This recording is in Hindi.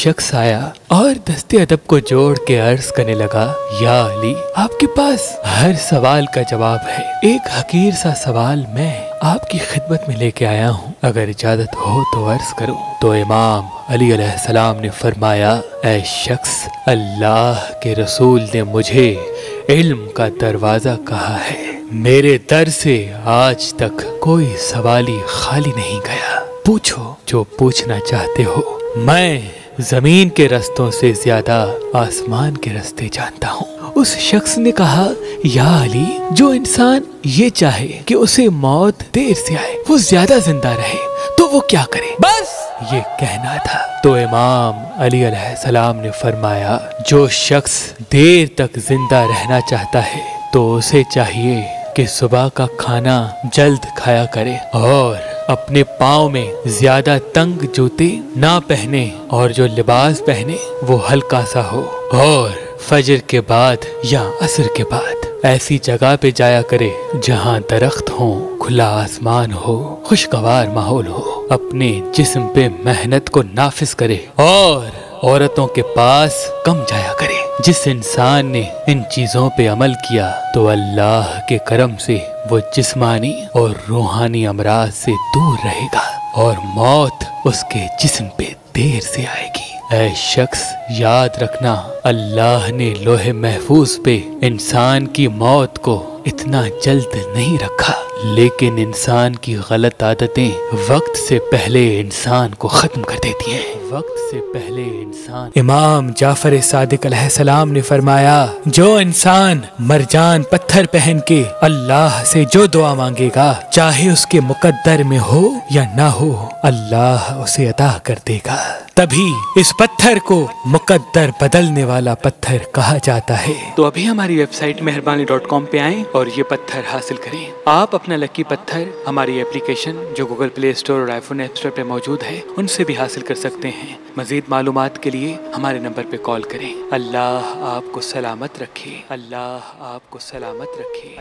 शख्स आया और दस्ते अदब को जोड़ के अर्ज़ करने लगा, या अली, आपके पास हर सवाल का जवाब है। एक हकीर सा सवाल मैं आपकी खिदमत में लेके आया हूँ। अगर इजाज़त हो तो अर्ज़ करूँ। तो इमाम अली सलाम ने फरमाया, ऐ शख्स, अल्लाह के रसूल ने मुझे इल्म का दरवाज़ा कहा है। मेरे दर से आज तक कोई सवाली खाली नहीं गया। पूछो जो पूछना चाहते हो। मैं ज़मीन के रस्तों से ज़्यादा आसमान के रास्ते जानता हूँ। उस शख्स ने कहा, या अली, जो इंसान ये चाहे कि उसे मौत देर से आए, वो ज़्यादा ज़िंदा रहे तो वो क्या करे? बस ये कहना था। तो इमाम अली सलाम ने फरमाया, जो शख्स देर तक ज़िंदा रहना चाहता है तो उसे चाहिए कि सुबह का खाना जल्द खाया करे और अपने पाँव में ज़्यादा तंग जूते ना पहने और जो लिबास पहने, वो हल्का सा हो। और फजर के बाद या असर के बाद ऐसी जगह पे जाया करे जहाँ दरख्त हो, खुला आसमान हो, खुशगवार माहौल हो, अपने जिस्म पे मेहनत को नाफिज करे और औरतों के पास कम जाया करे। जिस इंसान ने इन चीज़ों पे अमल किया तो अल्लाह के करम से वो जिस्मानी और रूहानी अमराज से दूर रहेगा और मौत उसके जिस्म पे देर से आएगी। ऐ शख्स, याद रखना, अल्लाह ने लोहे महफूज पे इंसान की मौत को इतना जल्द नहीं रखा। लेकिन इंसान की गलत आदतें वक्त से पहले इंसान को खत्म कर देती हैं। वक्त से पहले इंसान इमाम जाफ़र सादिक सलाम ने फरमाया, जो इंसान मरजान पत्थर पहन के अल्लाह से जो दुआ मांगेगा, चाहे उसके मुकद्दर में हो या ना हो, अल्लाह उसे अदा कर देगा। तभी इस पत्थर को मुकद्दर बदलने वाला पत्थर कहा जाता है। तो अभी हमारी वेबसाइट मेहरबानी डॉट कॉम पे आए और ये पत्थर हासिल करें। आप अपना लकी पत्थर, हमारी एप्लीकेशन जो गूगल प्ले स्टोर और आईफोन एप स्टोर पे मौजूद है, उनसे भी हासिल कर सकते हैं। मजीद मालूम के लिए हमारे नंबर पे कॉल करें। अल्लाह आपको सलामत रखे। अल्लाह आपको सलामत रखे।